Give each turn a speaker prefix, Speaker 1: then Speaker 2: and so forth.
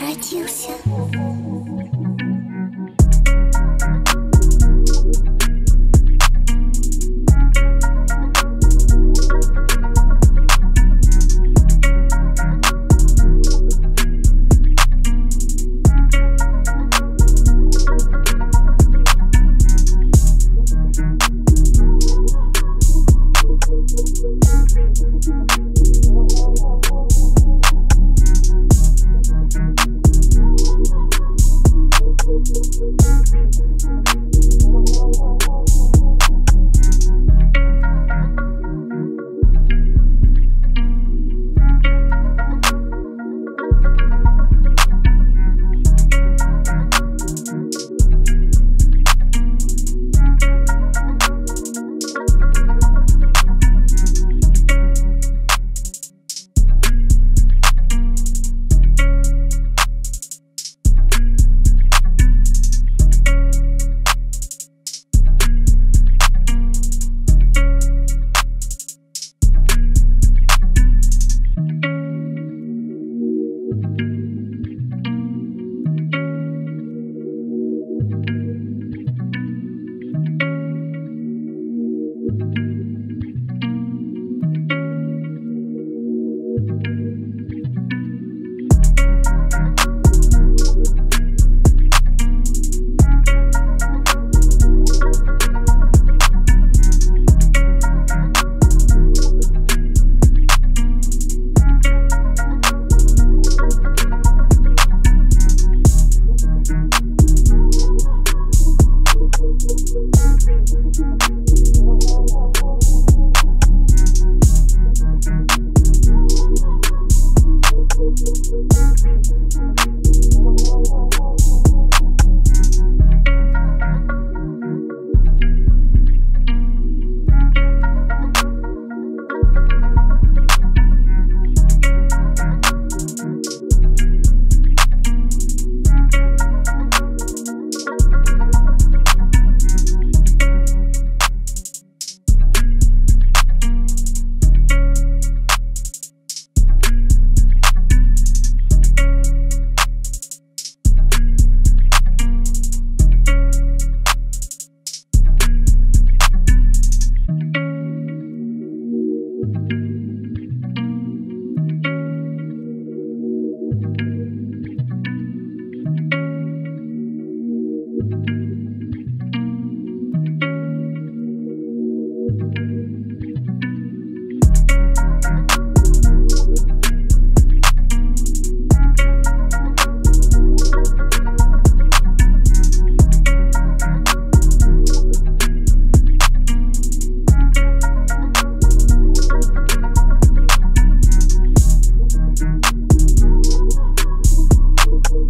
Speaker 1: родился.